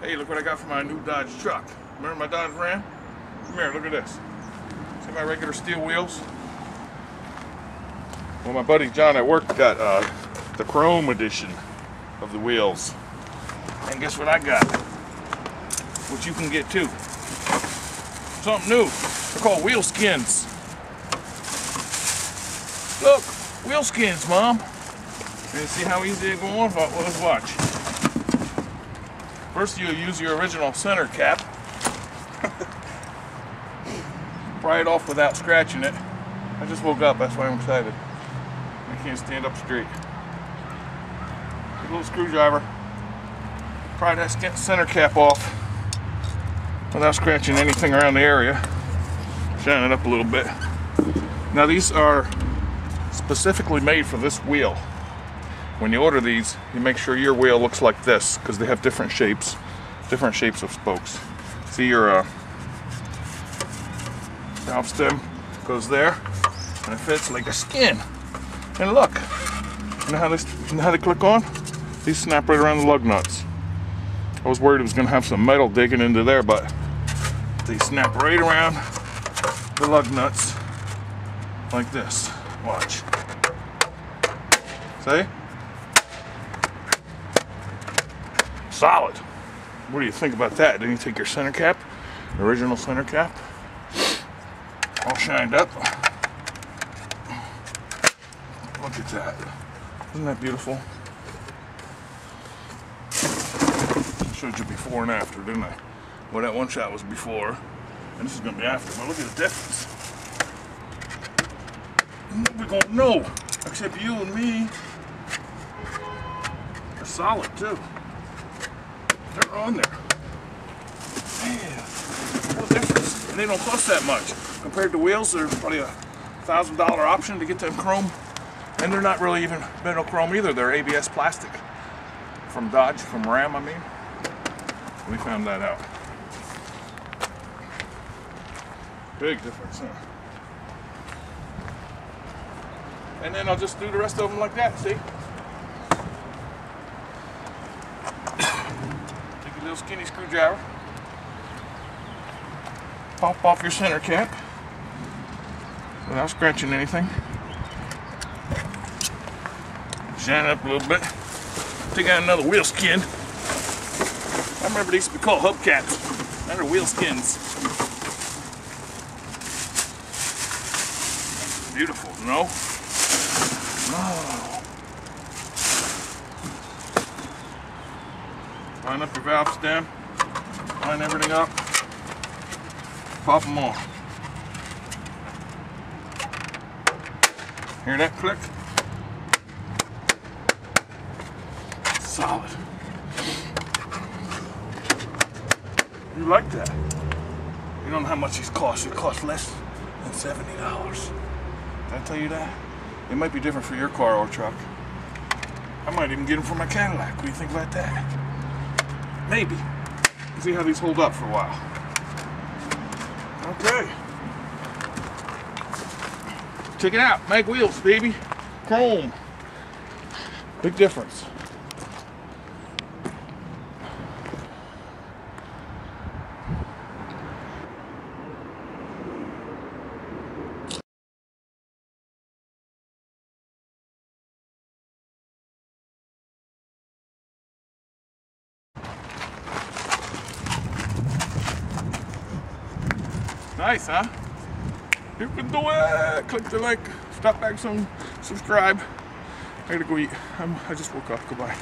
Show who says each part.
Speaker 1: Hey, look what I got for my new Dodge truck. Remember my Dodge Ram? Come here, look at this. See my regular steel wheels? Well, my buddy John at work got uh, the chrome edition of the wheels. And guess what I got? Which you can get too. Something new. They're called wheel skins. Look, wheel skins, Mom. And see how easy they go on? Well, let's watch. First, you use your original center cap. Pry it off without scratching it. I just woke up, that's why I'm excited. I can't stand up straight. Get a little screwdriver. Pry that center cap off without scratching anything around the area. Shine it up a little bit. Now these are specifically made for this wheel. When you order these, you make sure your wheel looks like this because they have different shapes, different shapes of spokes. See your uh, valve stem goes there and it fits like a skin. And look, you know how they, you know how they click on? These snap right around the lug nuts. I was worried it was gonna have some metal digging into there, but they snap right around the lug nuts like this. Watch. See? Solid. What do you think about that? Then you take your center cap, original center cap, all shined up. Look at that. Isn't that beautiful? Showed you before and after, didn't I? Well, that one shot was before, and this is gonna be after. But look at the difference. Nobody gonna know, except you and me. They're solid too. They're on there. Man, a difference. And they don't cost that much. Compared to wheels, they're probably a thousand dollar option to get them chrome. And they're not really even metal chrome either. They're ABS plastic. From Dodge, from Ram, I mean. We found that out. Big difference, huh? And then I'll just do the rest of them like that, see? Little skinny screwdriver. Pop off your center cap without scratching anything. Shine up a little bit. Take out another wheel skin. I remember these used to be called hubcaps. Now are wheel skins. Beautiful, no? Oh. Line up your valve stem, line everything up, pop them on. Hear that click? Solid. You like that? You don't know how much these cost. It costs less than $70. Did I tell you that? It might be different for your car or truck. I might even get them for my Cadillac. What do you think about that? Maybe. See how these hold up for a while. Okay. Check it out. Mag wheels, baby. Chrome. Big difference. Nice, huh? You can do it. Click the like, stop back some, subscribe. I gotta go eat. I'm, I just woke up. Goodbye.